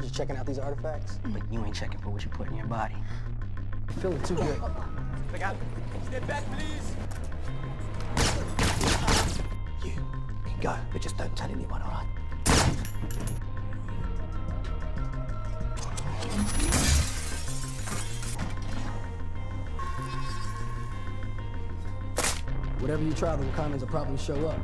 Just checking out these artifacts. But you ain't checking for what you put in your body. Feeling too good. Look out. Step back, please. You can go, but just don't tell anyone, all right? Whatever you try, the Wakandans will probably show up.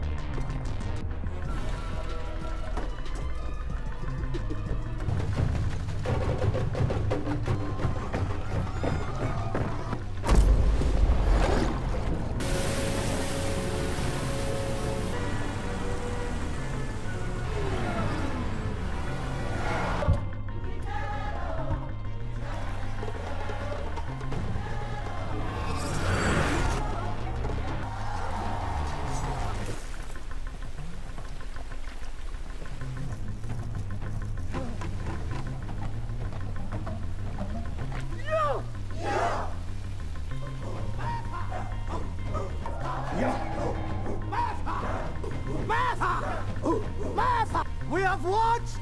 We have watched.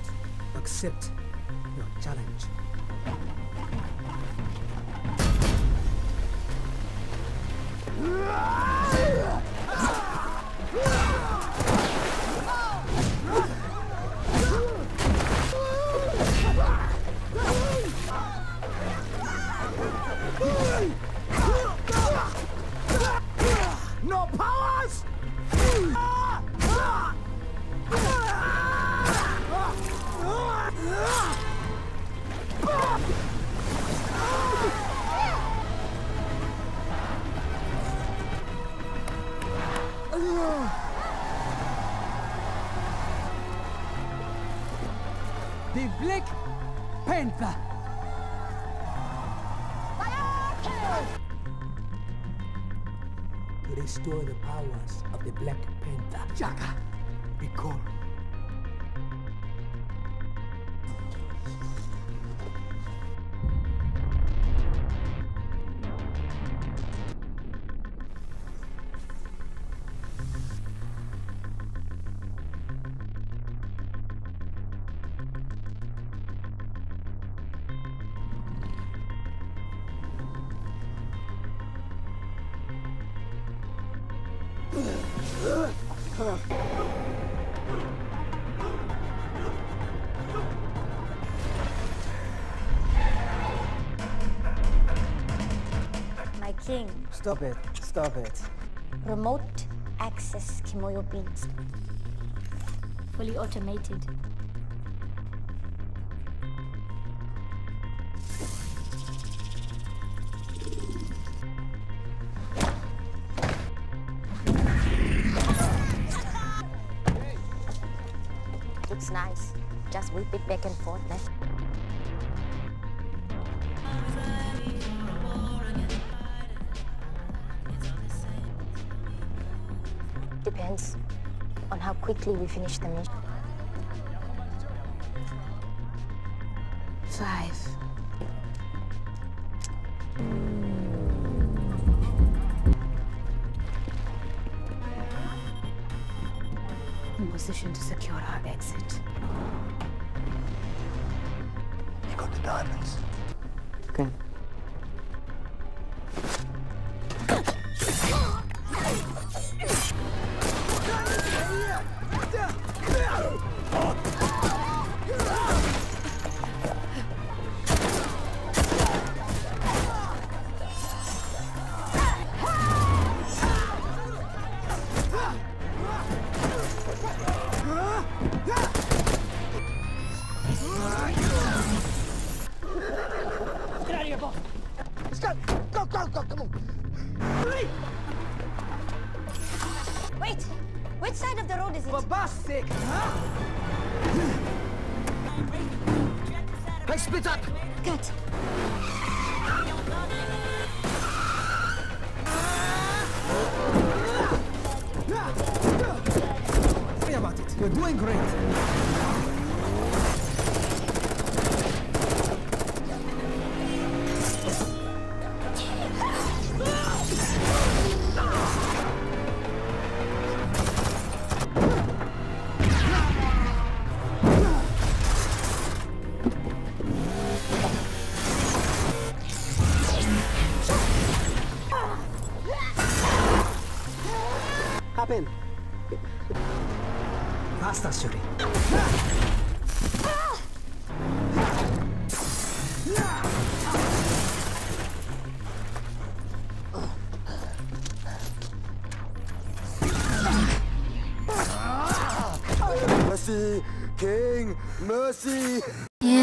Accept your challenge. The Black Panther. To restore the powers of the Black Panther. Chaka. Be cool. My king, Stop it. Stop it. remote access Kimoyo beads. Fully automated. Looks nice. Just whip it back and forth, eh? Depends on how quickly we finish the mission. Five. Position to secure our exit. You got the diamonds. Okay. Let's go. Go, go, go. Come on. Wait! Which side of the road is it? For God's sake, huh? Hey, split up. Cut! Sorry about it. You're doing great. Happened? Faster, Shuri. Mercy, King, mercy. Yeah.